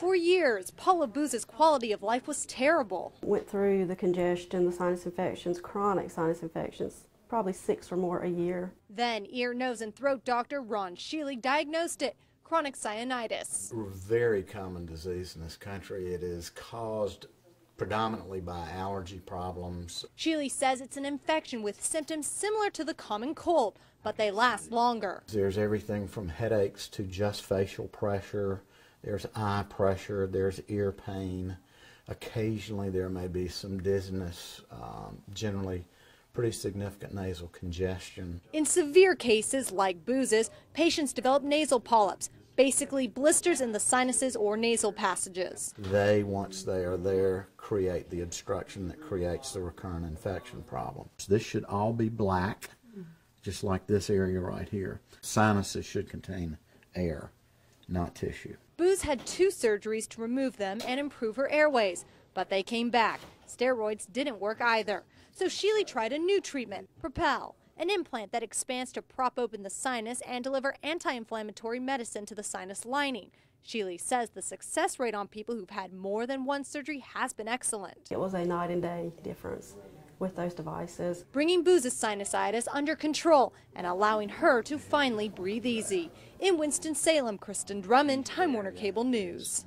For years, Paula Booz's quality of life was terrible. Went through the congestion, the sinus infections, chronic sinus infections, probably six or more a year. Then ear, nose, and throat doctor Ron Sheely diagnosed it chronic sinusitis. A very common disease in this country. It is caused predominantly by allergy problems. Sheely says it's an infection with symptoms similar to the common cold, but they last longer. There's everything from headaches to just facial pressure. There's eye pressure. There's ear pain. Occasionally there may be some dizziness, um, generally pretty significant nasal congestion. In severe cases like Booz's, patients develop nasal polyps, basically blisters in the sinuses or nasal passages. They, once they are there, create the obstruction that creates the recurrent infection problem. This should all be black, just like this area right here. Sinuses should contain air, not tissue. Booz had two surgeries to remove them and improve her airways, but they came back. Steroids didn't work either. So Sheely tried a new treatment, Propel, an implant that expands to prop open the sinus and deliver anti-inflammatory medicine to the sinus lining. Sheely says the success rate on people who've had more than one surgery has been excellent. It was a night and day difference with those devices. Bringing Booz's sinusitis under control and allowing her to finally breathe easy. In Winston-Salem, Kristen Drummond, Time Warner Cable News.